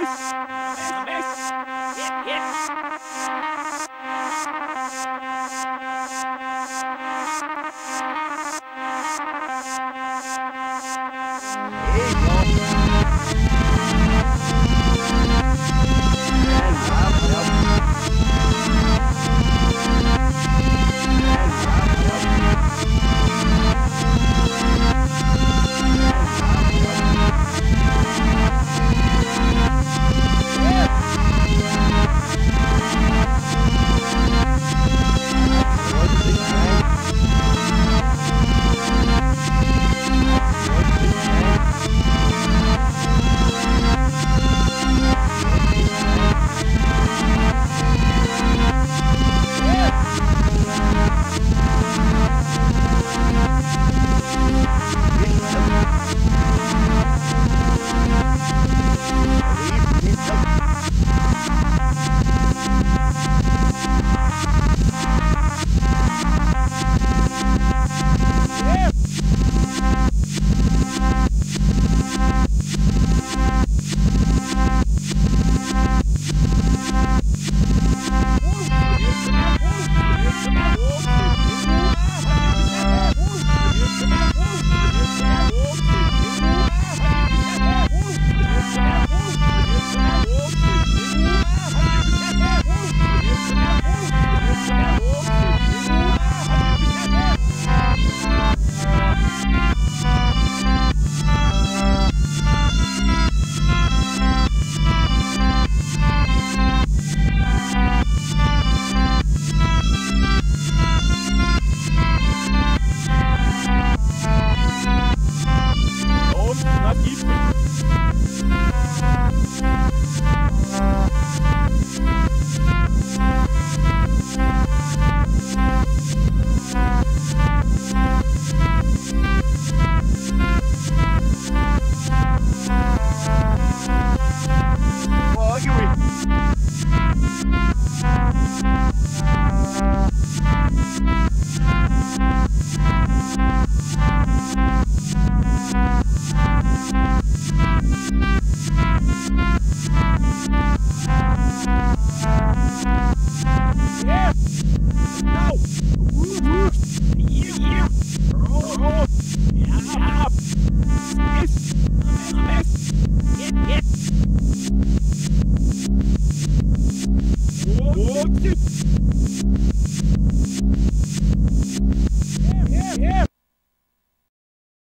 Yeah, yeah. Yeah, yeah.